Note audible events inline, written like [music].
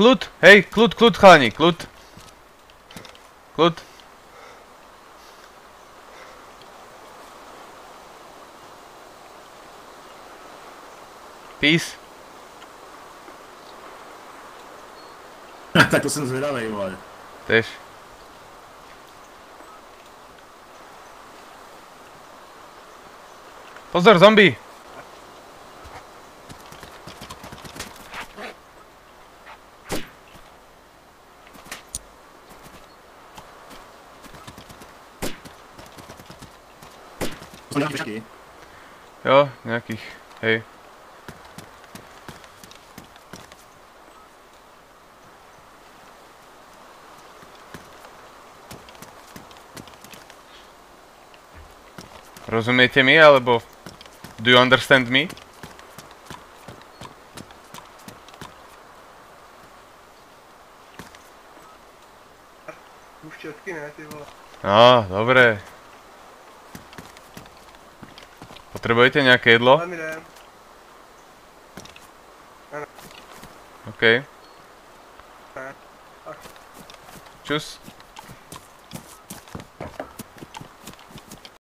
kľud, hej, kľud, kľud, chalani, kľud. Kľud. Peace. [laughs] tak to som zvedavej, vole. Tež. Pozor, zombie! Jo, nejakých, hej. Rozumiete mi, alebo... Do you understand me? Vole. No, dobre. Potrebujete nejaké jedlo? Ale mi jdem. OK. Čus.